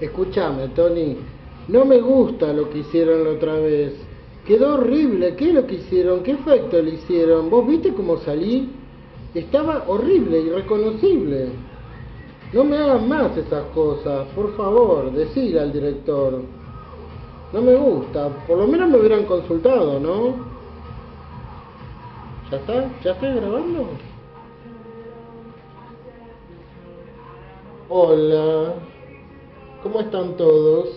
Escúchame, Tony. No me gusta lo que hicieron la otra vez. Quedó horrible. ¿Qué es lo que hicieron? ¿Qué efecto le hicieron? ¿Vos viste cómo salí? Estaba horrible, irreconocible. No me hagan más esas cosas, por favor, decir al director. No me gusta, por lo menos me hubieran consultado, ¿no? ¿Ya está? ¿Ya estoy grabando? Hola, ¿cómo están todos?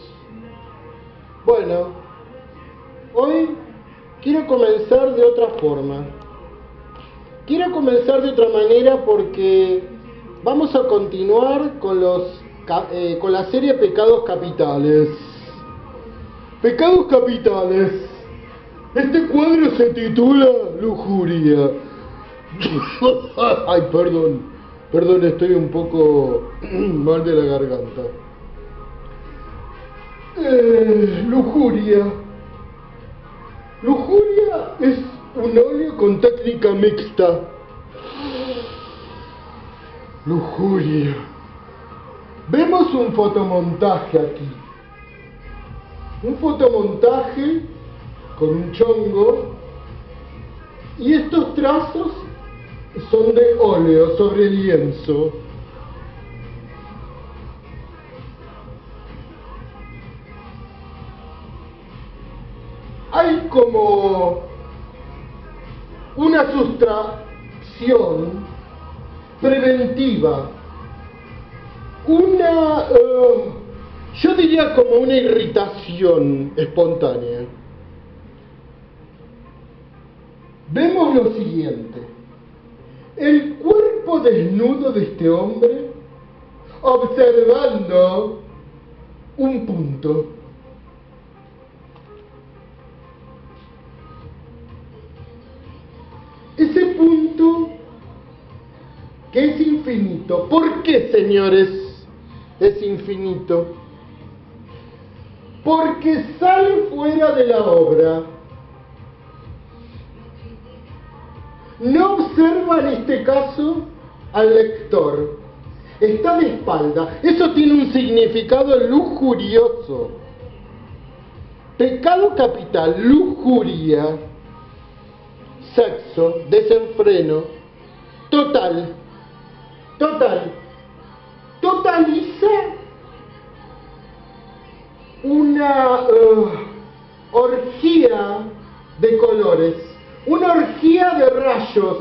Bueno, hoy quiero comenzar de otra forma. Quiero comenzar de otra manera porque vamos a continuar con los eh, con la serie Pecados Capitales. Pecados Capitales. Este cuadro se titula Lujuria. Ay, perdón. Perdón, estoy un poco mal de la garganta. Eh, lujuria. Lujuria es un óleo con técnica mixta. Lujuria. Vemos un fotomontaje aquí. Un fotomontaje con un chongo. Y estos trazos son de óleo sobre lienzo. Hay como una sustracción preventiva, una, eh, yo diría como una irritación espontánea. Vemos lo siguiente. El cuerpo desnudo de este hombre observando un punto. Infinito. ¿Por qué, señores, es infinito? Porque sale fuera de la obra. No observa en este caso al lector. Está de espalda. Eso tiene un significado lujurioso. Pecado capital, lujuria, sexo, desenfreno, total, total, totaliza una uh, orgía de colores, una orgía de rayos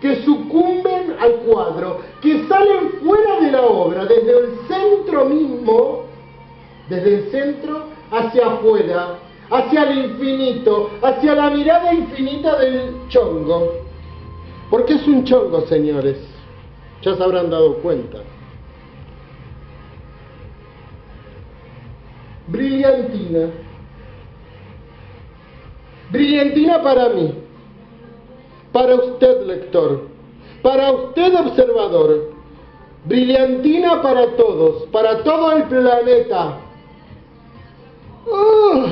que sucumben al cuadro, que salen fuera de la obra, desde el centro mismo, desde el centro hacia afuera, hacia el infinito, hacia la mirada infinita del chongo. Porque es un chongo, señores. Ya se habrán dado cuenta. Brillantina. Brillantina para mí. Para usted, lector. Para usted, observador. Brillantina para todos. Para todo el planeta. ¡Ah!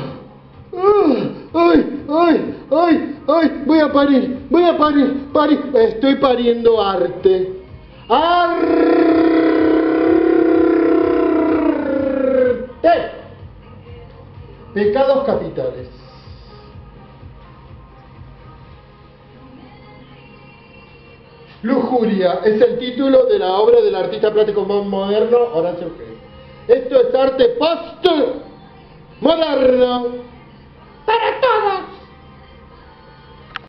¡Ah! ¡Ay! ¡Ay! ¡Ay! ¡Ay! Voy a parir, voy a parir, parir. Estoy pariendo arte. ¡Arte! Pecados capitales. Lujuria es el título de la obra del artista plástico más moderno Horacio G. Esto es arte post moderno para